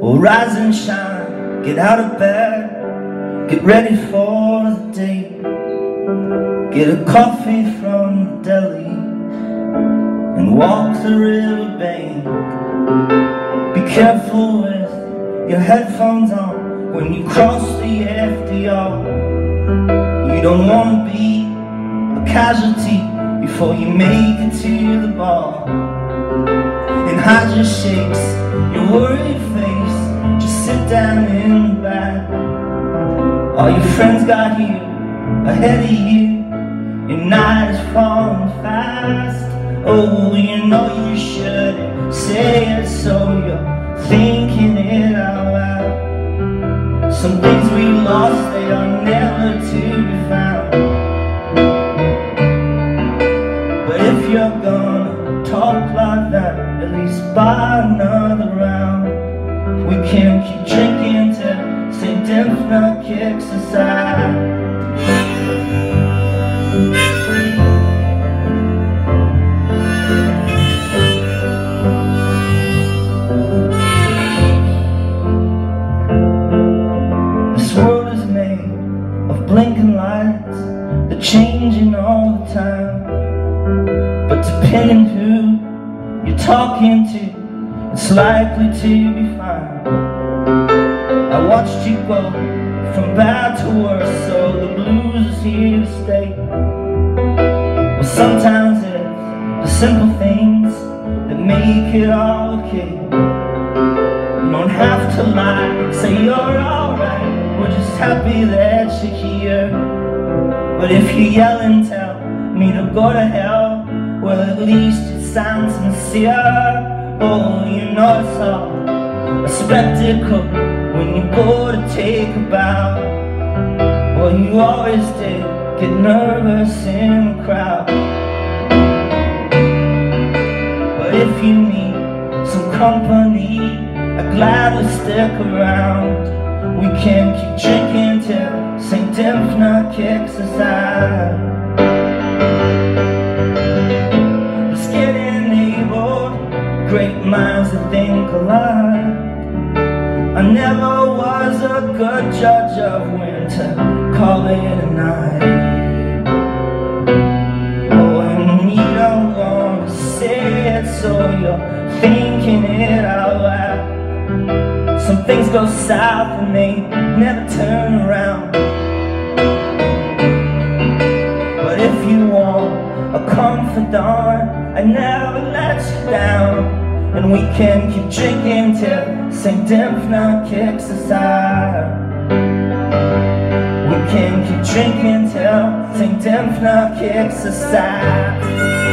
Well, rise and shine, get out of bed, get ready for the day. Get a coffee from the deli and walk the riverbank. Be careful with your headphones on when you cross the FDR. You don't want to be a casualty before you make it to the bar. And hide your shakes, All your friends got here ahead of you, your night is falling fast. Oh, you know you shouldn't say it, so you're thinking it out loud. Some things we lost, they are never to be found. But if you're gonna talk like that, at least buy another round. We can keep Dymphna kicks out. This world is made of blinking lights They're changing all the time But depending who you're talking to It's likely to be fine I watched you go bad to worse So the blues is here to stay. Well sometimes it's the simple things That make it all okay. You don't have to lie, say you're alright. We're just happy that you're here. But if you yell and tell me to go to hell Well at least it sounds sincere. Oh, you know it's all a spectacle When you go to take a bow Well, you always did get nervous in a crowd. But if you need some company I'd gladly stick around. We can keep drinking till St. Dymphna kicks us out. Let's get enabled Great minds that think alike. I never was a good judge of when Oh, thinking it out loud. Some things go south and they never turn around. But if you want a confidant I never let you down. And we can keep drinking till St. Dymphna kicks us out drinking till St. Dymphna kicks us out